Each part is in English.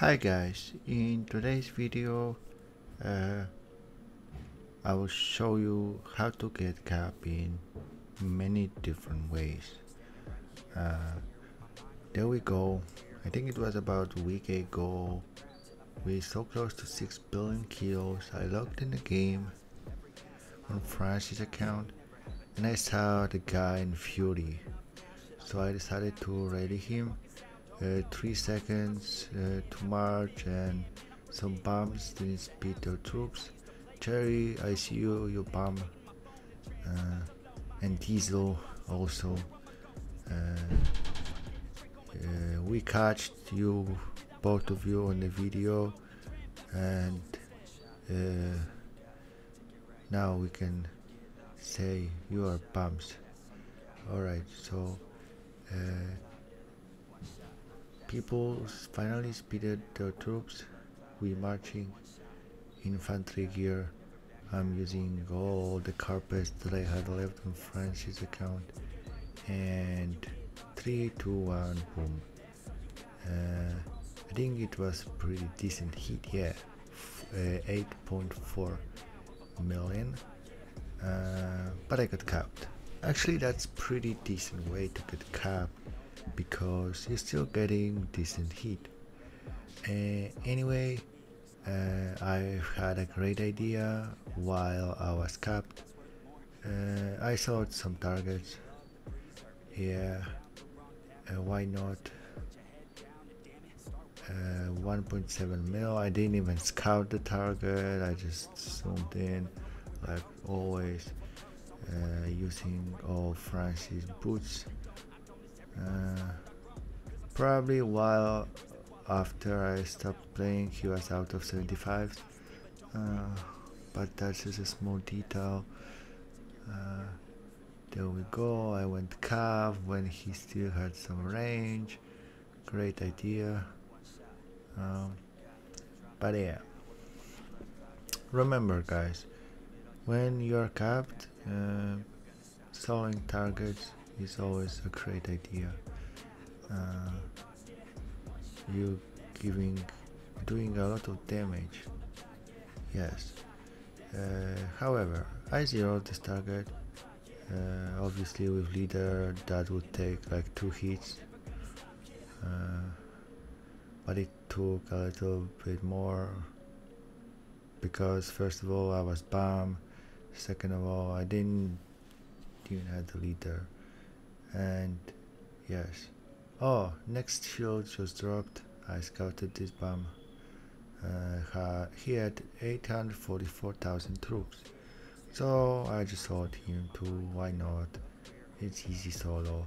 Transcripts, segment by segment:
Hi guys, in today's video uh, I will show you how to get cap in many different ways. Uh, there we go. I think it was about a week ago. We're so close to 6 billion kills. I logged in the game on Francis account and I saw the guy in Fury. So I decided to rally him uh, 3 seconds uh, to march and some bombs to speed their troops. Cherry, I see you, you bomb. Uh, and Diesel also. Uh, uh, we catched you, both of you on the video and now we can say you are bums. Alright, so People finally speeded their troops. We marching infantry gear. I'm using all the carpets that I had left on Francis account. And 3, 2, 1, boom. Uh, I think it was pretty decent hit, yeah. Uh, 8.4 million. Uh, but I got capped. Actually, that's pretty decent way to get capped because you're still getting decent heat. Uh, anyway, uh, I had a great idea while I was capped. Uh, I saw some targets. Yeah, why not? Uh, 1.7 mil. I didn't even scout the target. I just zoomed in, like always, using all Francis boots. Probably while after I stopped playing he was out of 75 uh, but that's just a small detail. Uh, there we go I went cav when he still had some range. Great idea. Um, but yeah. Remember guys when you're capped uh, targets is always a great idea. Uh, you giving doing a lot of damage. Yes. Uh, however, I zeroed this target. Uh, obviously, with leader, that would take like two hits. Uh, but it took a little bit more because first of all I was bomb. Second of all, I didn't even have the leader and yes oh next shield just dropped. I scouted this bomb. Uh, he had 844,000 troops. So I just thought him to why not? It's easy solo.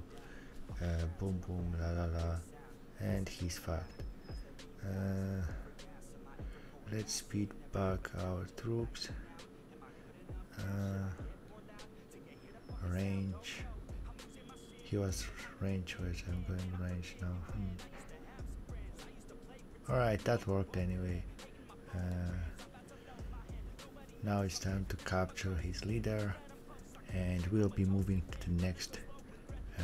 Uh, boom boom la la la. And he's fucked uh, let's speed back our troops. Uh, range he was range which I'm going range now. Hmm. alright that worked anyway. Uh, now it's time to capture his leader and we'll be moving to the next uh,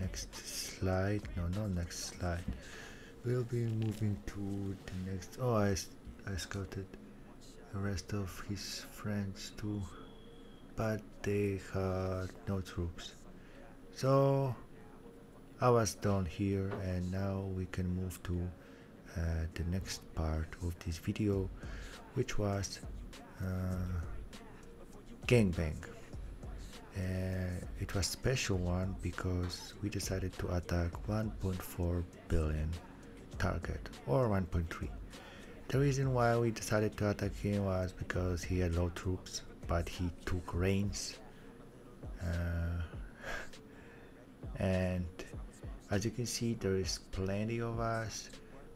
next slide. No not next slide. We'll be moving to the next oh I, I scouted the rest of his friends too but they had no troops so I was done here and now we can move to uh, the next part of this video which was uh, gangbang. Uh, it was special one because we decided to attack 1.4 billion target or 1.3 the reason why we decided to attack him was because he had low troops but he took reigns uh, and as you can see there is plenty of us.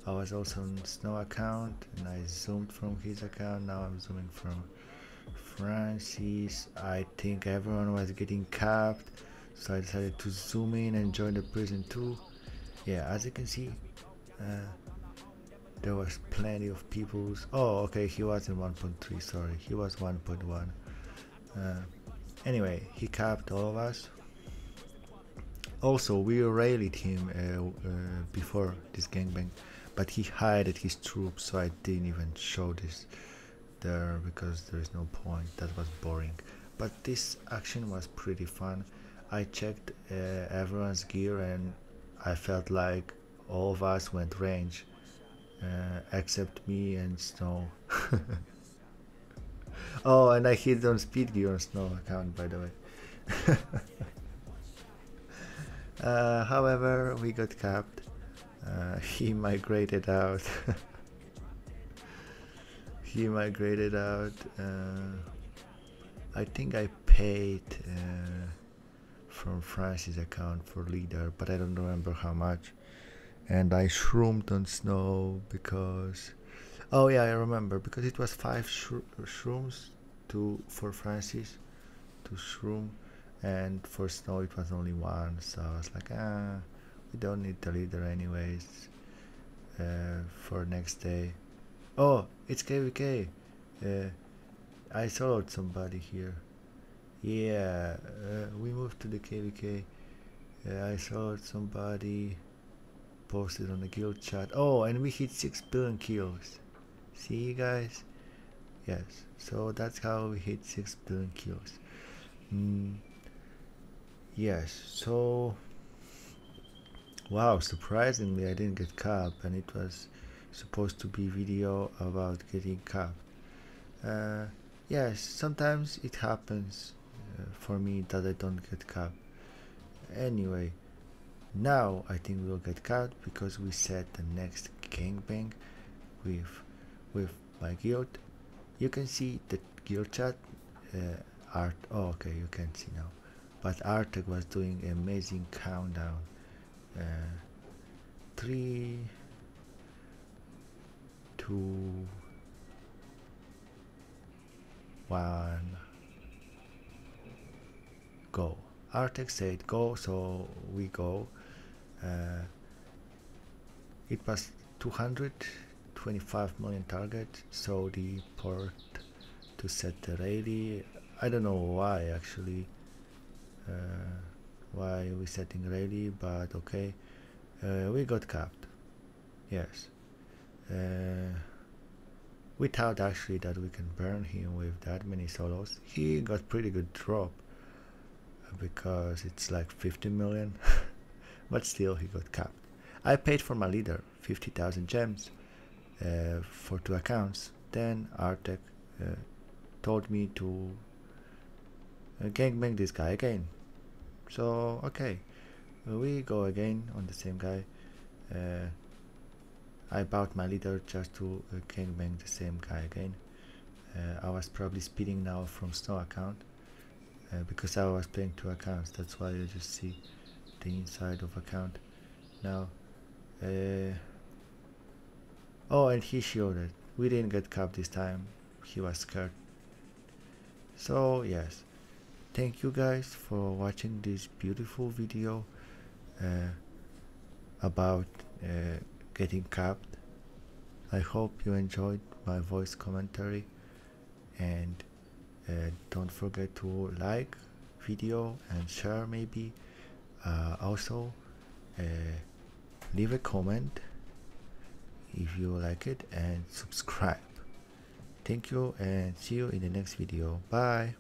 I was also on Snow account and I zoomed from his account. Now I'm zooming from Francis. I think everyone was getting capped so I decided to zoom in and join the prison too. Yeah as you can see uh, there was plenty of peoples. Oh okay he was in 1.3 sorry. He was 1.1 uh, anyway he capped all of us also we rallied him uh, uh, before this gangbang but he hid his troops so I didn't even show this there because there is no point. That was boring. But this action was pretty fun. I checked uh, everyone's gear and I felt like all of us went range uh, except me and Snow. Oh and I hit on speed gear on Snow account by the way uh, however we got capped. Uh, he migrated out. He migrated out uh, I think I paid uh, from Francis account for leader but I don't remember how much. And I shroomed on snow because oh yeah I remember because it was five shro shrooms to for Francis to shroom and for snow it was only one so I was like ah we don't need the leader anyways uh, for next day. Oh it's KVK uh, I saw somebody here. Yeah uh, we moved to the KVK uh, I saw somebody posted on the guild chat. Oh and we hit 6 billion kills. See you guys? Yes so that's how we hit 6 billion kills. Mm, yes so wow surprisingly I didn't get cap and it was supposed to be video about getting cap uh, yes sometimes it happens uh, for me that I don't get cap anyway now I think we'll get cut because we set the next gangbang with with my guild. You can see the guild chat uh, art. Oh, okay, you can see now. But Artek was doing amazing countdown. Uh, three, two, one, go. Artek said go, so we go uh, it was 225 million target so the port to set the rally I don't know why actually uh, why we setting rally but okay uh, we got capped yes uh, we thought actually that we can burn him with that many solos he got pretty good drop because it's like 50 million but still he got capped. I paid for my leader 50,000 gems uh, for two accounts. Then Artek uh, told me to uh, gangbang this guy again. So okay, we go again on the same guy. Uh, I bought my leader just to uh, gangbang the same guy again. Uh, I was probably speeding now from snow account uh, because I was playing two accounts. That's why you just see the inside of account now uh, oh and he shielded we didn't get cap this time he was scared so yes thank you guys for watching this beautiful video uh, about uh, getting capped I hope you enjoyed my voice commentary and uh, don't forget to like video and share maybe. Uh, also uh, leave a comment if you like it and subscribe. Thank you and see you in the next video. Bye